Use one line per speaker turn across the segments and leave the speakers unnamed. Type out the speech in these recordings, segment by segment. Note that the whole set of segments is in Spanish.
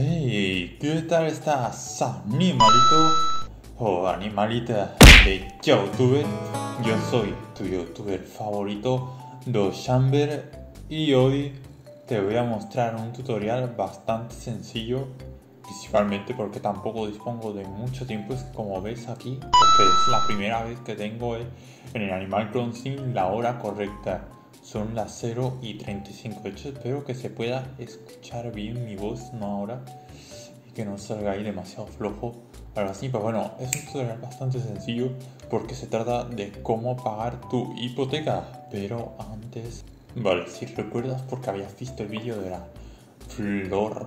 Hey, ¿qué tal estás, animalito o animalita de YouTube? Yo soy tu youtuber favorito, Doshamber, y hoy te voy a mostrar un tutorial bastante sencillo, principalmente porque tampoco dispongo de mucho tiempo, es como ves aquí, porque es la primera vez que tengo en el Animal Crossing la hora correcta son las 0 y 35. De hecho, espero que se pueda escuchar bien mi voz, no ahora, y que no salga ahí demasiado flojo. Ahora sí, pues bueno, es un tutorial bastante sencillo porque se trata de cómo pagar tu hipoteca. Pero antes, vale, si recuerdas porque habías visto el vídeo de la flor,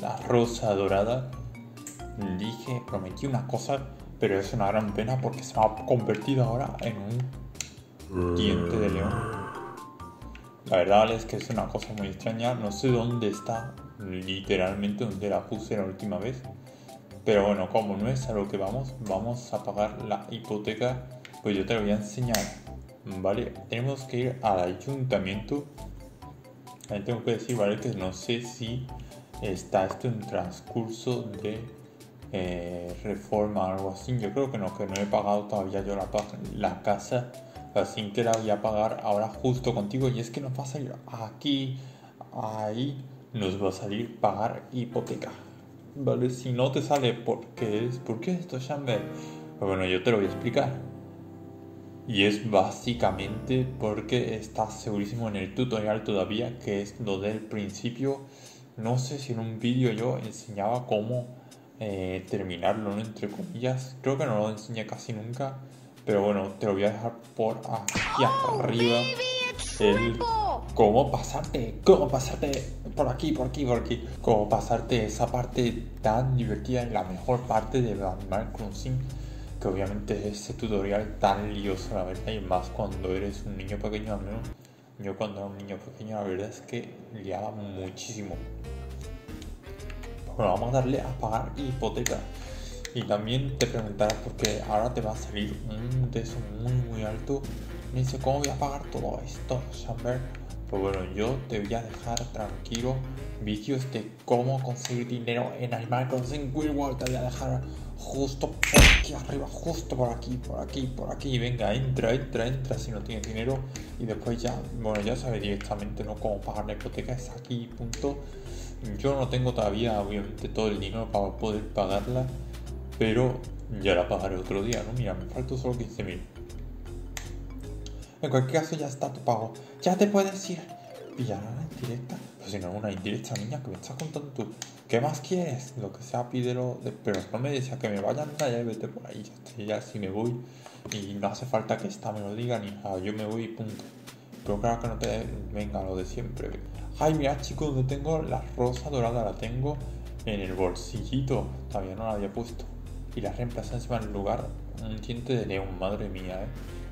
la rosa dorada, dije, prometí una cosa, pero es una gran pena porque se ha convertido ahora en un diente de león. La verdad es que es una cosa muy extraña, no sé dónde está literalmente donde la puse la última vez. Pero bueno, como no es a lo que vamos, vamos a pagar la hipoteca, pues yo te lo voy a enseñar. Vale, tenemos que ir al ayuntamiento. Ahí tengo que decir, vale, que no sé si está esto en transcurso de eh, reforma o algo así. Yo creo que no, que no he pagado todavía yo la, la casa sin que la voy a pagar ahora justo contigo y es que nos va a salir aquí, ahí, nos va a salir pagar hipoteca. ¿Vale? Si no te sale, ¿por qué es? ¿Por qué esto, Chamber? Bueno, yo te lo voy a explicar. Y es básicamente porque estás segurísimo en el tutorial todavía, que es lo del principio. No sé si en un vídeo yo enseñaba cómo eh, terminarlo, entre comillas. Creo que no lo enseñé casi nunca. Pero bueno, te lo voy a dejar por aquí arriba. El cómo pasarte, cómo pasarte por aquí, por aquí, por aquí. Cómo pasarte esa parte tan divertida y la mejor parte de Animal Crossing. Que obviamente es ese tutorial tan lioso, la verdad. Y más cuando eres un niño pequeño, al menos. Yo cuando era un niño pequeño, la verdad es que liaba muchísimo. Bueno, vamos a darle a pagar hipoteca. Y también te preguntarás porque ahora te va a salir un de muy muy alto. Me dice, ¿cómo voy a pagar todo esto, Chamber? Pues bueno, yo te voy a dejar tranquilo vídeos de cómo conseguir dinero en Animal Crossing World. Te voy a dejar justo por aquí arriba, justo por aquí, por aquí, por aquí. Venga, entra, entra, entra si no tienes dinero. Y después ya, bueno, ya sabes directamente no cómo pagar la hipoteca. Es aquí, punto. Yo no tengo todavía, obviamente, todo el dinero para poder pagarla pero ya la pagaré otro día, ¿no? Mira, me faltan solo 15.000. En cualquier caso ya está tu pago. Ya te puedes ir. ¿Pillar a la indirecta? Pues si no, una indirecta, niña, que me estás contando tú. ¿Qué más quieres? Lo que sea, pídelo. De... Pero no me decía que me vayan allá y vete por ahí. Ya, ya si me voy. Y no hace falta que esta me lo diga ni nada. Yo me voy y punto. Pero claro que no te venga lo de siempre. Ay, mira, chicos, no tengo la rosa dorada. La tengo en el bolsillito. Todavía no la había puesto y la reemplaza encima en lugar un diente de león, madre mía, ¿eh?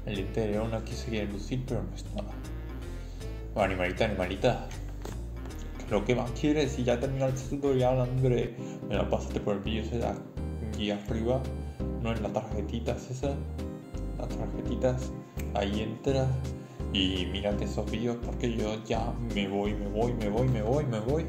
El diente de león aquí se quiere lucir, pero no es nada. Bueno, animalita, animalita. Lo que más quieres, si ya terminó el tutorial, hombre, me la pasaste por el vídeo ese aquí arriba, no en las tarjetitas esas, las tarjetitas, ahí entras y mírate esos vídeos porque yo ya me voy, me voy, me voy, me voy, me voy.